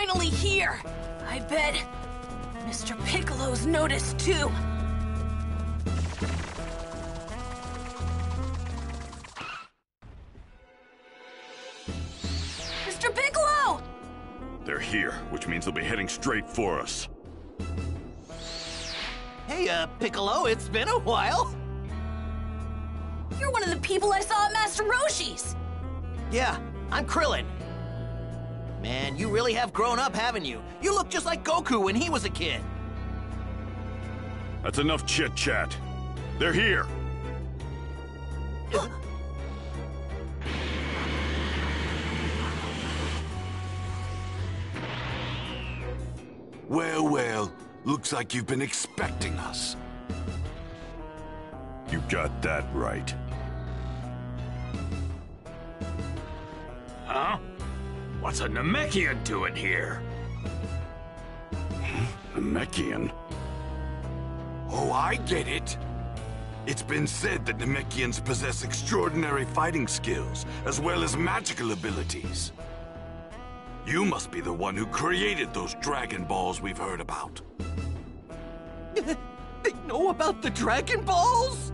Saiyans! They're finally here! I bet Mr. Piccolo's noticed too. Mr. Piccolo! They're here, which means they'll be heading straight for us. Hey, uh, Piccolo, it's been a while. You're one of the people I saw at Master Roshi's! Yeah, I'm Krillin. Man, you really have grown up, haven't you? You look just like Goku when he was a kid. That's enough chit-chat. They're here! Well, well, looks like you've been expecting us. You got that right. What's a Namekian doing here? Hmm? Namekian? Oh, I get it. It's been said that Namekians possess extraordinary fighting skills, as well as magical abilities. You must be the one who created those Dragon Balls we've heard about. They know about the Dragon Balls?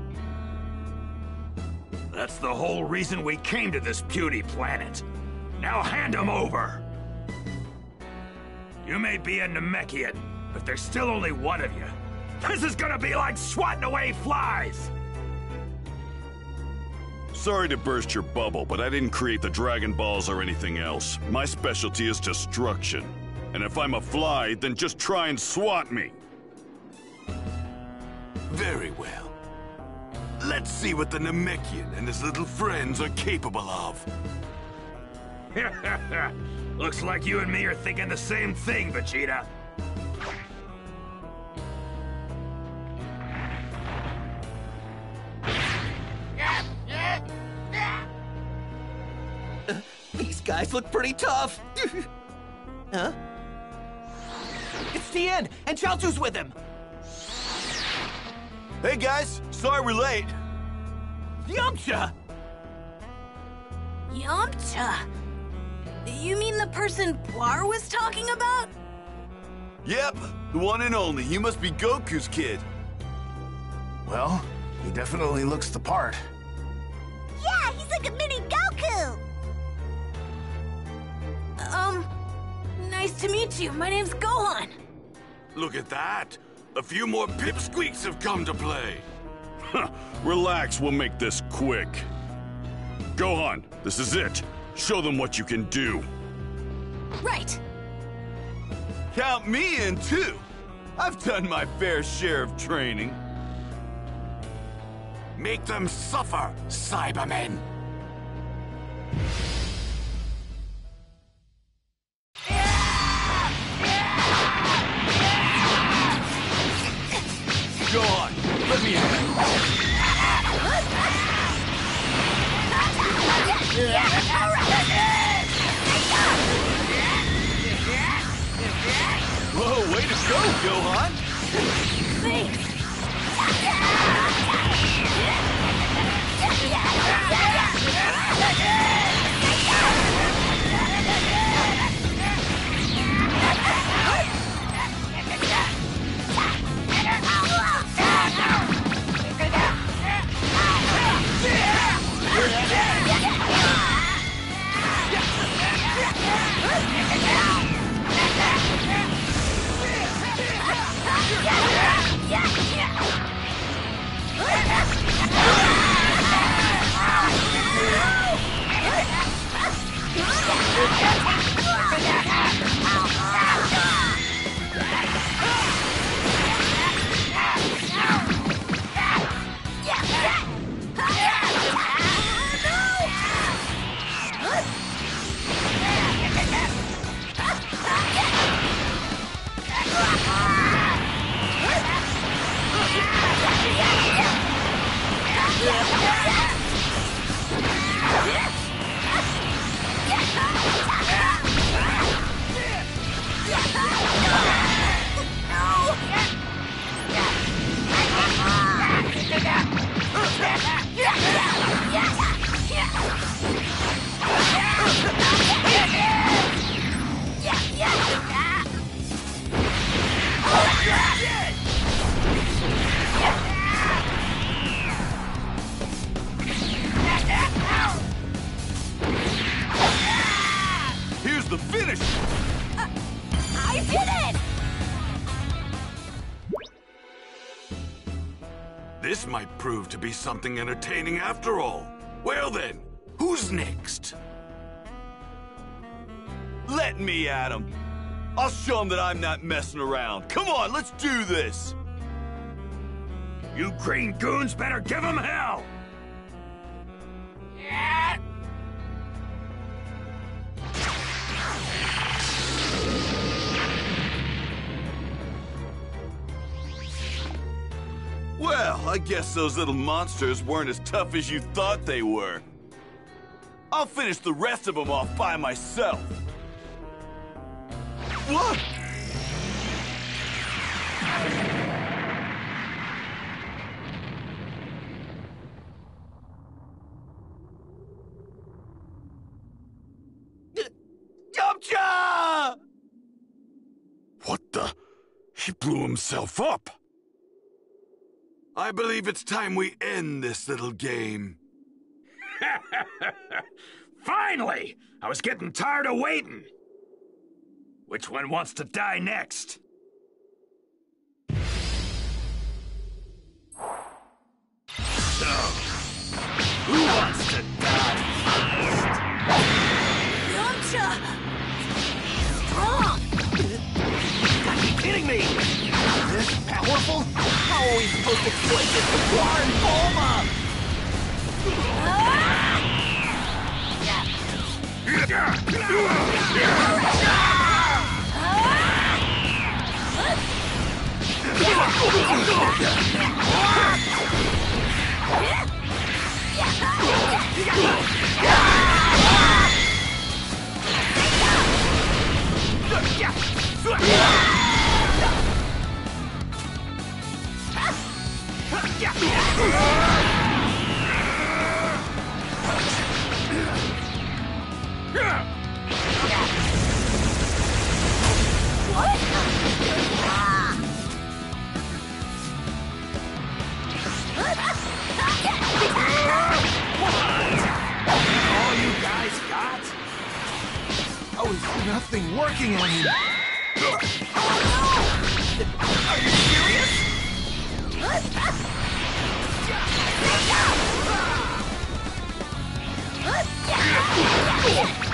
That's the whole reason we came to this puny planet. Now hand them over! You may be a Namekian, but there's still only one of you. This is gonna be like swatting away flies! Sorry to burst your bubble, but I didn't create the Dragon Balls or anything else. My specialty is destruction. And if I'm a fly, then just try and swat me. Very well. Let's see what the Namekian and his little friends are capable of. Looks like you and me are thinking the same thing, Vegeta. These guys look pretty tough. huh? It's Tien, and Chaozu's with him. Hey guys, sorry we're late. Yamcha! Yamcha! You mean the person Blar was talking about? Yep, the one and only. You must be Goku's kid. Well, he definitely looks the part. Yeah, he's like a mini Goku! Um, nice to meet you. My name's Gohan. Look at that. A few more pipsqueaks have come to play. Huh, relax, we'll make this quick. Gohan, this is it. Show them what you can do. Right. Count me in too. I've done my fair share of training. Make them suffer, Saibamen. Gohan! Thanks. Might prove to be something entertaining after all. Well then, who's next? Let me at him. I'll show him that I'm not messing around. Come on, let's do this! You green goons better give him hell! Well, I guess those little monsters weren't as tough as you thought they were. I'll finish the rest of them off by myself. What? What the? He blew himself up! I believe it's time we end this little game. Finally! I was getting tired of waiting. Which one wants to die next? So, who wants to die Yamcha! Strong! kidding me? Powerful? How are we supposed to fight this with War and Bulma? all is nothing working on you? Are you serious? Solar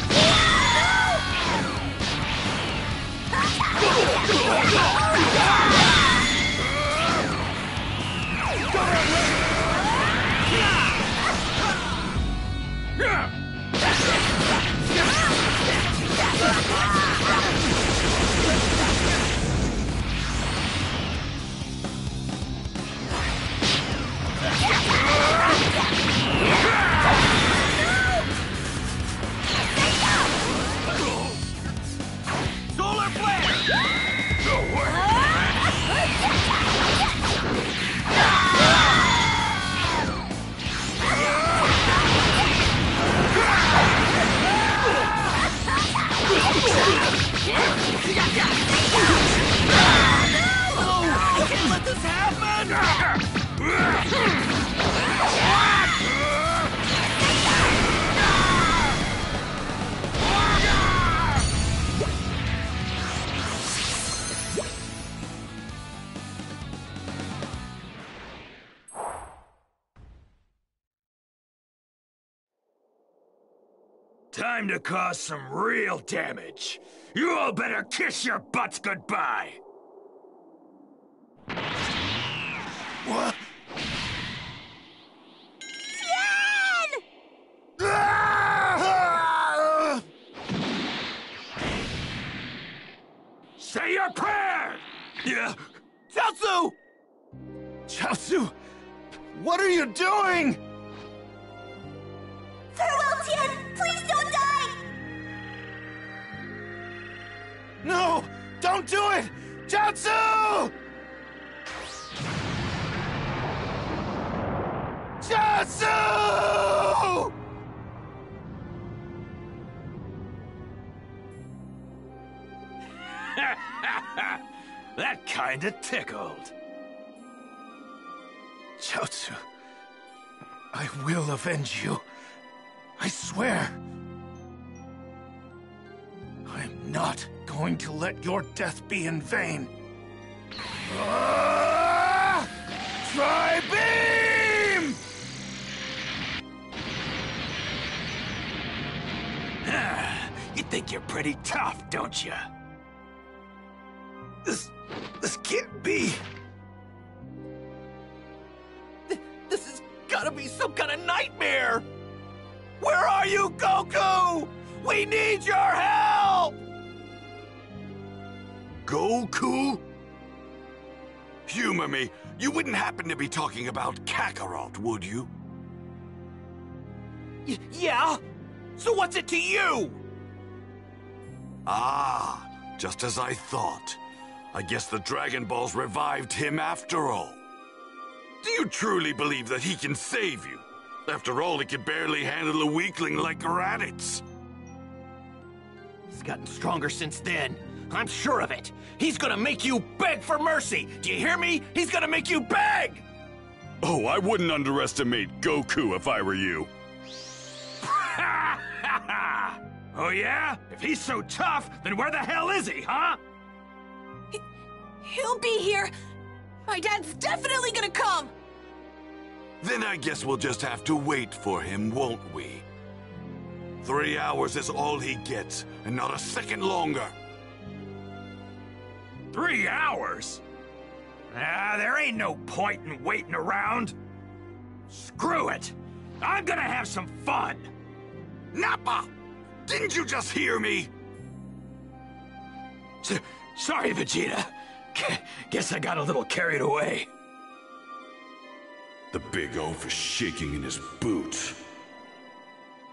Can't let this happen! Time to cause some real damage. You all better kiss your butts goodbye. What? Say your prayer! Yeah. Chaozu! Chaozu! What are you doing? Farewell, Tien! Please don't No! Don't do it! Chaozu! Chaozu! that kinda tickled. Chaozu, I will avenge you. I swear. I'm not going to let your death be in vain. Ah! Tri-beam! You think you're pretty tough, don't you? This... this can't be. Th- This has gotta be some kind of nightmare! Where are you, Goku? We need your help! Goku? Humor me. You wouldn't happen to be talking about Kakarot, would you? Y- yeah? So what's it to you? Ah, just as I thought. I guess the Dragon Balls revived him after all. Do you truly believe that he can save you? After all, he could barely handle a weakling like Raditz. He's gotten stronger since then. I'm sure of it. He's gonna make you beg for mercy. Do you hear me? He's gonna make you beg! Oh, I wouldn't underestimate Goku if I were you. oh yeah? If he's so tough, then where the hell is he, huh? He'll be here. My dad's definitely gonna come. Then I guess we'll just have to wait for him, won't we? Three hours is all he gets, and not a second longer. Three hours? Ah, there ain't no point in waiting around. Screw it. I'm gonna have some fun. Nappa! Didn't you just hear me? S- sorry, Vegeta. Guess I got a little carried away. The big oaf is shaking in his boots.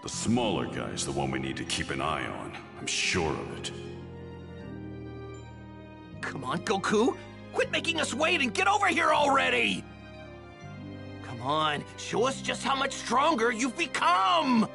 The smaller guy's the one we need to keep an eye on. I'm sure of it. Come on, Goku! Quit making us wait and get over here already! Come on, show us just how much stronger you've become!